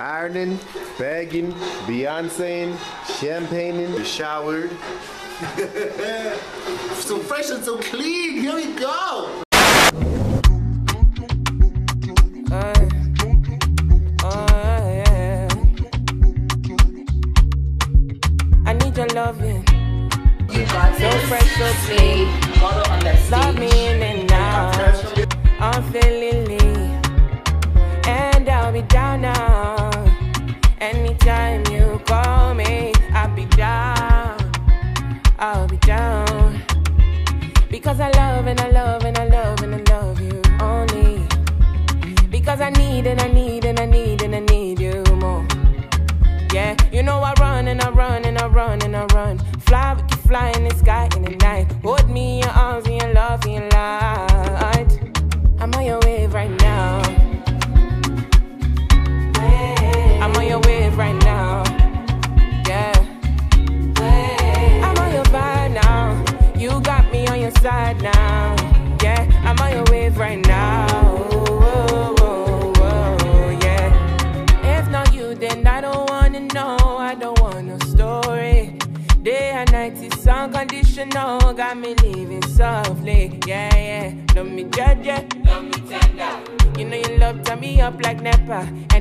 ironing, bagging, Beyonceing, champagning, you showered. so fresh and so clean. Here we go. I need your loving. So fresh, so clean. Love me in and out. Unfailingly. And I'll be down now. Anytime you call me, I'll be down. I'll be down. Because I love and I love and I love and I love you only. Because I need and I need and I need and I need you more. Yeah, you know I run and I run and I run and I run. Fly, we can fly in the sky in the night. Hold side now. Yeah, I'm on your wave right now. Whoa, whoa, whoa, yeah. If not you, then I don't wanna know. I don't want no story. Day and night is unconditional. Got me living softly. Yeah, yeah. Love me judge, yeah. Love me tender. You know you love turn me up like Nepa. And